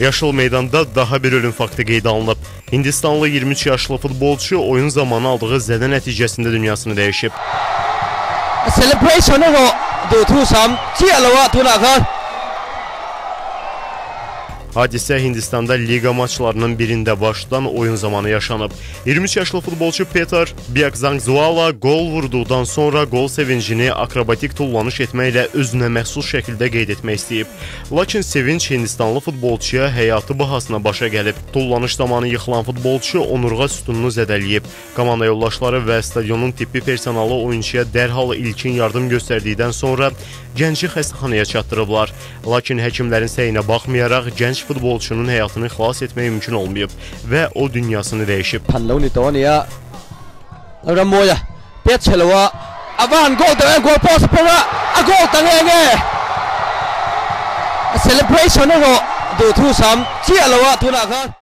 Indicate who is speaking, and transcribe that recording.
Speaker 1: Yaşıl meydanda daha bir ölüm faktı qeydə alınıb. Hindistanlı 23 yaşlı futbolçu oyun zamanı aldığı zədə nəticəsində dünyasını dəyişib.
Speaker 2: A celebration of the two some chi alawa thuna kha
Speaker 1: Hadisə Hindistanda liqa maçlarının birində başlayan oyun zamanı yaşanıb. 23 yaşlı futbolçu Peter Biakzangzuala gol vurduqdan sonra gol sevincini akrobatik tullanış etməklə özünə məxsus şəkildə qeyd etmək istəyib. Lakin sevinç Hindistanlı futbolçuya həyatı bahasına başa gəlib. Tullanış zamanı yıxılan futbolçu onurğa sütununu zədələyib. Komanda yoldaşları və stadionun tibbi personalı oyunçuya dərhal ilkin yardım göstərdikdən sonra gənci xəstəxanaya çatdırıblar. Lakin həkimlərin səyinə baxmayaraq gənc gənc futbolçunun həyatını xilas etmək mümkün olmayıb və o dünyasını dəyişib.
Speaker 2: Panlauni Tavaniya Ramoya Petchelova Avan gol da gol post para a gol tangenge celebration ro du thu sam chi alawa thu na khan